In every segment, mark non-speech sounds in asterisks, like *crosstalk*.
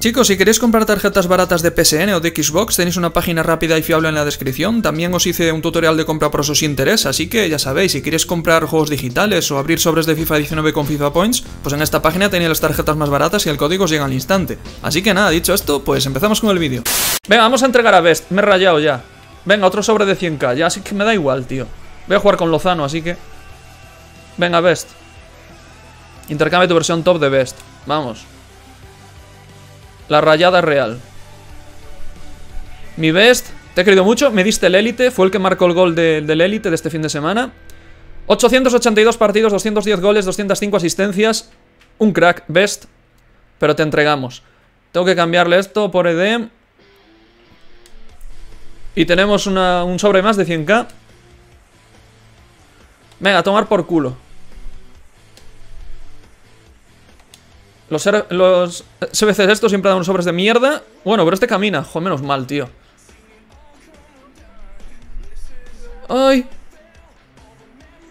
Chicos, si queréis comprar tarjetas baratas de PSN o de Xbox, tenéis una página rápida y fiable en la descripción. También os hice un tutorial de compra por os interesa, así que ya sabéis, si queréis comprar juegos digitales o abrir sobres de FIFA 19 con FIFA Points, pues en esta página tenéis las tarjetas más baratas y el código os llega al instante. Así que nada, dicho esto, pues empezamos con el vídeo. Venga, vamos a entregar a Best, me he rayado ya. Venga, otro sobre de 100k, ya así que me da igual, tío. Voy a jugar con Lozano, así que... Venga, Best. Intercambia tu versión top de Best. Vamos. La rayada real. Mi best, te he querido mucho, me diste el élite, fue el que marcó el gol del élite de este fin de semana. 882 partidos, 210 goles, 205 asistencias. Un crack, best. Pero te entregamos. Tengo que cambiarle esto por EDM. Y tenemos un sobre más de 100k. Venga, a tomar por culo. Los, los SBCs estos siempre dan unos sobres de mierda. Bueno, pero este camina. Joder, menos mal, tío. ¡Ay!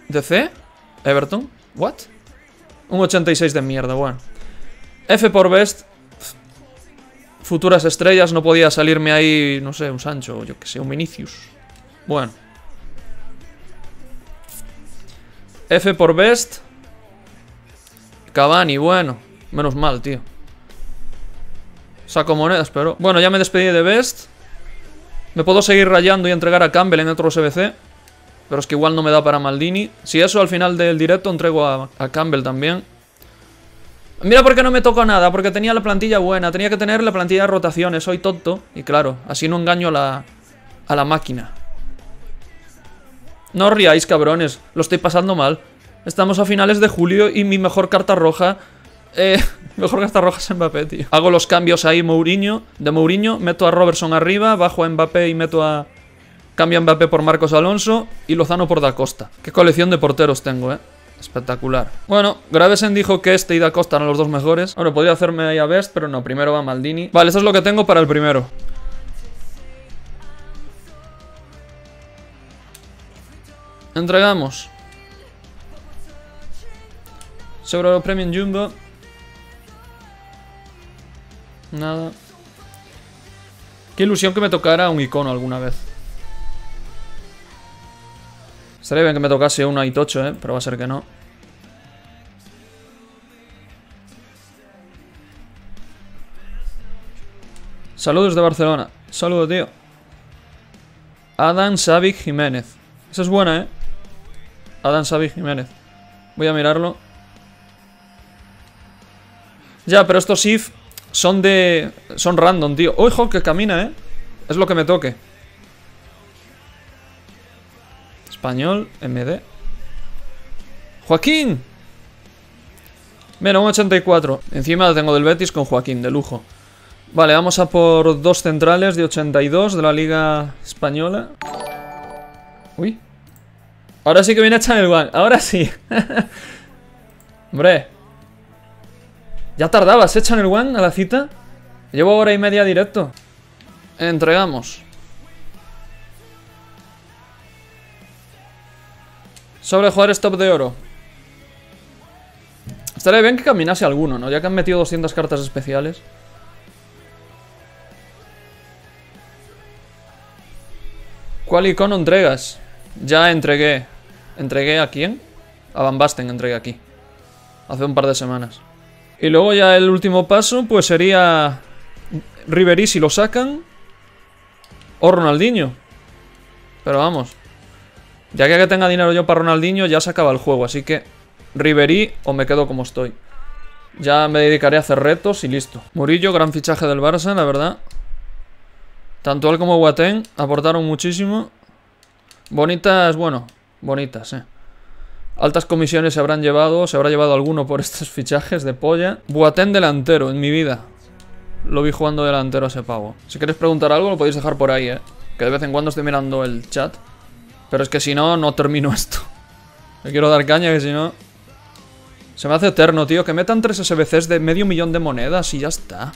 ¿DC? ¿Everton? ¿What? Un 86 de mierda, bueno. F por best. Futuras estrellas, no podía salirme ahí, no sé, un Sancho, yo que sé, un Vinicius. Bueno. F por best. Cavani, bueno. Menos mal, tío. Saco monedas, pero... Bueno, ya me despedí de Best. Me puedo seguir rayando y entregar a Campbell en otro SBC. Pero es que igual no me da para Maldini. Si eso al final del directo entrego a, Campbell también. Mira por qué no me toco nada. Porque tenía la plantilla buena. Tenía que tener la plantilla de rotaciones. Soy tonto. Y claro, así no engaño a la, a la máquina. No os riáis, cabrones. Lo estoy pasando mal. Estamos a finales de julio y mi mejor carta roja eh, *laughs* mejor gastar rojas en Mbappé, tío. Hago los cambios ahí Mourinho, de Mourinho, meto a Robertson arriba, bajo a Mbappé y meto a... Cambio a Mbappé por Marcos Alonso y Lozano por Da Costa. Qué colección de porteros tengo, eh. Espectacular. Bueno, Gravesen dijo que este y Da Costa eran los dos mejores. Ahora, podría hacerme ahí a Best, pero no. Primero va Maldini. Vale, eso es lo que tengo para el primero. Entregamos. Sobre Premium Jumbo. Nada. Qué ilusión que me tocara un icono alguna vez. Estaría bien que me tocase un Aitocho, ¿eh? Pero va a ser que no. Saludos de Barcelona. Saludos, tío. Adam Savic Jiménez. Esa es buena, ¿eh? Adam Savic Jiménez. Voy a mirarlo. Ya, pero estos if son de... Son random, tío. Ojo, que camina, ¿eh? Es lo que me toque. Español, MD. ¡Joaquín! Mira, un 84. Encima tengo del Betis con Joaquín, de lujo. Vale, vamos a por dos centrales de 82 de la Liga Española. Uy. Ahora sí que viene Channel One. Ahora sí. *laughs* Hombre. Ya tardabas, echan el one a la cita. Llevo hora y media directo. Entregamos. Sobre jugar stop de oro. Estaría bien que caminase alguno, ¿no? Ya que han metido 200 cartas especiales. ¿Cuál icono entregas? Ya entregué. ¿Entregué a quién? A Van Basten entregué aquí. Hace un par de semanas. Y luego ya el último paso, pues sería Riverí si lo sacan. O Ronaldinho. Pero vamos. Ya que tenga dinero yo para Ronaldinho, ya se acaba el juego. Así que Riverí o me quedo como estoy. Ya me dedicaré a hacer retos y listo. Murillo, gran fichaje del Barça, la verdad. Tanto él como Guatén aportaron muchísimo. Bonitas, bueno, bonitas, eh. Altas comisiones se habrán llevado, se habrá llevado alguno por *laughs* estos fichajes de polla. Buatén delantero, en mi vida. Lo vi jugando delantero a ese pavo. Si queréis preguntar algo, lo podéis dejar por ahí, eh. Que de vez en cuando estoy mirando el chat. Pero es que si no, no termino *laughs* esto. Me quiero dar caña, que si no... Se me hace eterno, tío. Que metan tres SBCs de medio millón de monedas y ya está.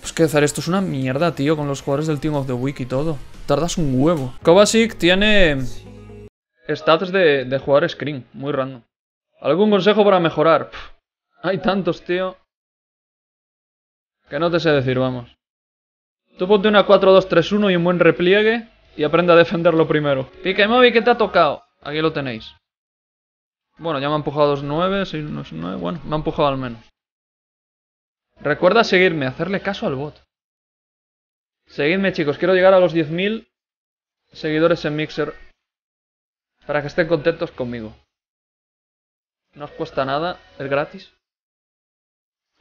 Pues que hacer esto es una mierda, tío, con los jugadores del Team of the Week y todo. Tardas un huevo. Kovacic tiene Stats de, de jugador screen, muy random. ¿Algún consejo para mejorar? hay tantos, tío. Que no te sé decir, vamos. Tú ponte una 4-2-3-1 y un buen repliegue y aprende a defenderlo primero. Pique móvil, ¿qué te ha tocado? Aquí lo tenéis. Bueno, ya me ha empujado 2-9, 6-9, bueno, me ha empujado al menos. Recuerda seguirme, hacerle caso al bot. Seguidme chicos, quiero llegar a los 10.000 seguidores en Mixer para que estén contentos conmigo. No os cuesta nada, es gratis.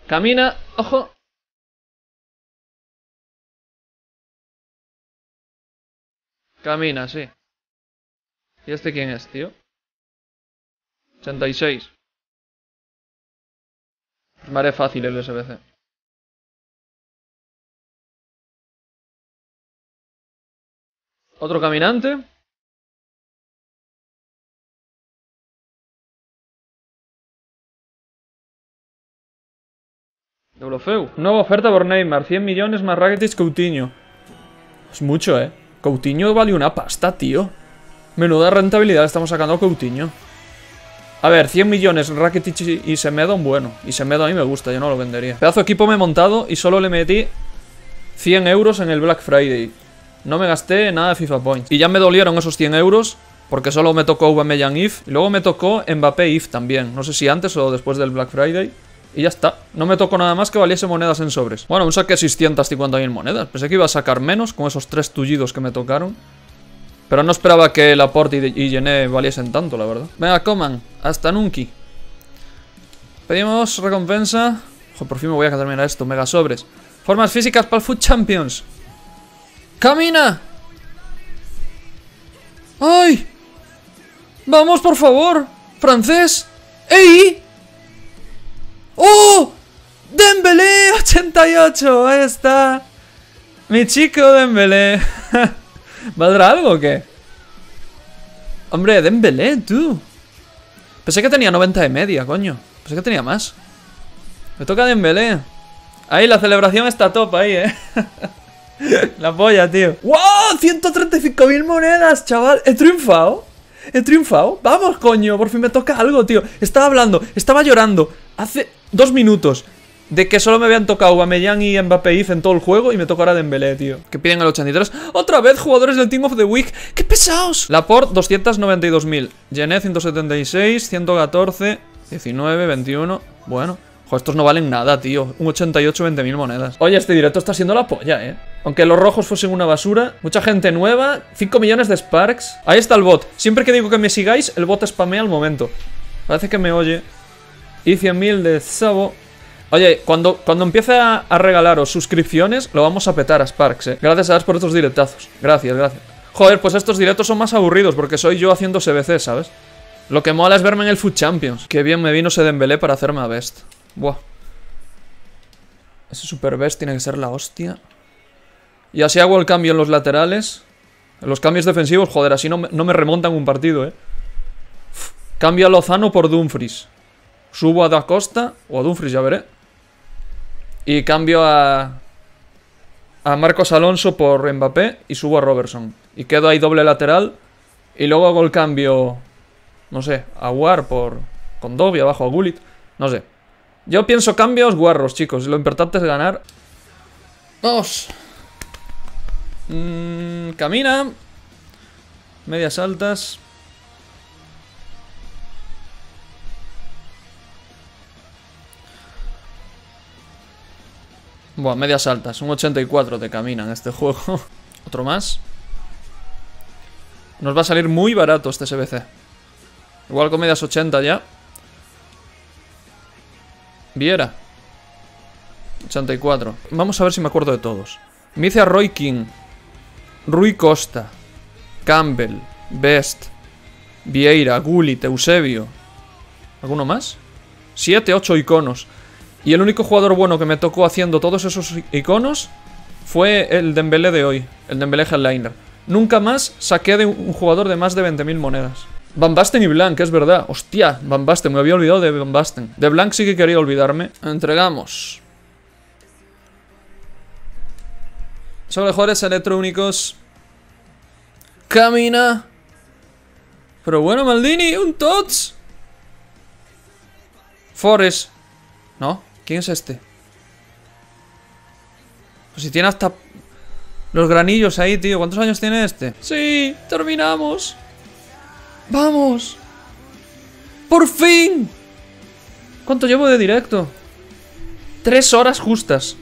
Camina, ojo. Camina, sí. ¿Y este quién es, tío? 86. Me haré fácil el SBC. Otro caminante. Eurofeu. Nueva oferta por Neymar. 100 millones más Rakitic Coutinho. Es mucho, eh. Coutinho vale una pasta, tío. Menuda rentabilidad estamos sacando a Coutinho. A ver, 100 millones Rakitic y Semedo, bueno. Y Semedo a mí me gusta, yo no lo vendería. Pedazo de equipo me he montado y solo le metí 100 euros en el Black Friday. No me gasté nada de FIFA Points. Y ya me dolieron esos 100 euros porque solo me tocó Aubameyang If. Y luego me tocó Mbappé If también. No sé si antes o después del Black Friday. Y ya está. No me tocó nada más que valiese monedas en sobres. Bueno, un saqué 650.000 monedas. Pensé que iba a sacar menos con esos tres tullidos que me tocaron. Pero no esperaba que Laporte y Gené valiesen tanto, la verdad. Venga, coman. Hasta nunca. Pedimos recompensa. Ojo, por fin me voy a terminar esto. Mega sobres. Formas físicas para el Food Champions. ¡Camina! ¡Ay! ¡Vamos, por favor! ¡Francés! ¡Ey! ¡Oh! ¡Dembélé! 88, ahí está. Mi chico Dembélé. *laughs* ¿Valdrá algo o qué? Hombre, Dembélé, tú. Pensé que tenía 90 de media, coño. Pensé que tenía más. Me toca Dembélé. Ahí, la celebración está top ahí, eh. *laughs* la polla, tío. ¡Wow! 135.000 monedas, chaval. He triunfado. He triunfado. Vamos, coño. Por fin me toca algo, tío. Estaba hablando, estaba llorando. Hace dos minutos de que solo me habían tocado Aubameyang y Mbappé en todo el juego y me tocará Dembélé, tío. Que piden el 83. ¡Otra vez jugadores del Team of the Week! ¡Qué pesados! Laporte, 292.000. Gené, 176, 114, 19, 21. Bueno. Joder, estos no valen nada, tío. Un 88, 20.000 monedas. Oye, este directo está siendo la polla, ¿eh? Aunque los rojos fuesen una basura. Mucha gente nueva. 5 millones de Sparks. Ahí está el bot. Siempre que digo que me sigáis, el bot spamea al momento. Parece que me oye. Y 100.000 de Sabo. Oye, cuando, cuando empiece a, regalaros suscripciones, lo vamos a petar a Sparks, eh. Gracias a por estos directazos. Gracias, gracias. Joder, pues estos directos son más aburridos porque soy yo haciendo CBC, ¿sabes? Lo que mola es verme en el Food Champions. Qué bien me vino ese Dembélé para hacerme a Best. Buah. Ese Super Best tiene que ser la hostia. Y así hago el cambio en los laterales. En los cambios defensivos, joder, así no me, no me remontan un partido, ¿eh? Cambio a Lozano por Dumfries. Subo a Da Costa o a Dumfries, ya veré. Y cambio a, a Marcos Alonso por Mbappé y subo a Robertson. Y quedo ahí doble lateral. Y luego hago el cambio, no sé, a War por Kondovi, abajo a Gullit. No sé. Yo pienso cambios guarros, chicos. Lo importante es ganar. Vamos. Mm, camina. Medias altas. Buah, medias altas. Un 84 te camina en este juego. *laughs* Otro más. Nos va a salir muy barato este SBC. Igual con medias 80 ya. Viera. 84. Vamos a ver si me acuerdo de todos. Me dice a Roy King. Rui Costa. Campbell. Best. Vieira. Gullit. Eusebio. ¿Alguno más? 7, 8 iconos. Y el único jugador bueno que me tocó haciendo todos esos iconos fue el Dembélé de hoy, el Dembélé Headliner. Nunca más saqué de un jugador de más de 20.000 monedas. Van Basten y Blanc, es verdad. Hostia, Van Basten, me había olvidado de Van Basten. De Blanc sí que quería olvidarme. Entregamos. Sobre jugadores electrónicos. Camina. Pero bueno, Maldini, un Tots. Forest. ¿No? ¿Quién es este? Pues si tiene hasta los granillos ahí, tío. ¿Cuántos años tiene este? Sí, terminamos. ¡Vamos! ¡Por fin! ¿Cuánto llevo de directo? Tres horas justas.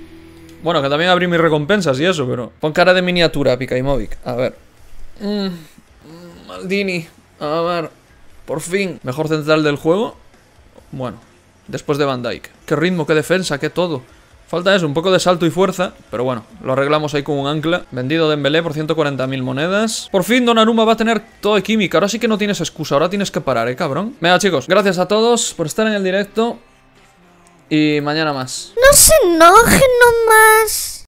Bueno, que también abrí mis recompensas y eso, pero... Pon cara de miniatura, Pikaimovic. A ver. Mm, mm, Maldini. A ver. Por fin. Mejor central del juego. Bueno. Después de Van Dyke. Qué ritmo, qué defensa, qué todo. Falta eso, un poco de salto y fuerza, pero bueno, lo arreglamos ahí con un ancla. Vendido de Dembélé por 140.000 monedas. Por fin Donnarumma va a tener todo de química. Ahora sí que no tienes excusa, ahora tienes que parar, ¿eh, cabrón? Venga, chicos, gracias a todos por estar en el directo. Y mañana más. No se enojen nomás.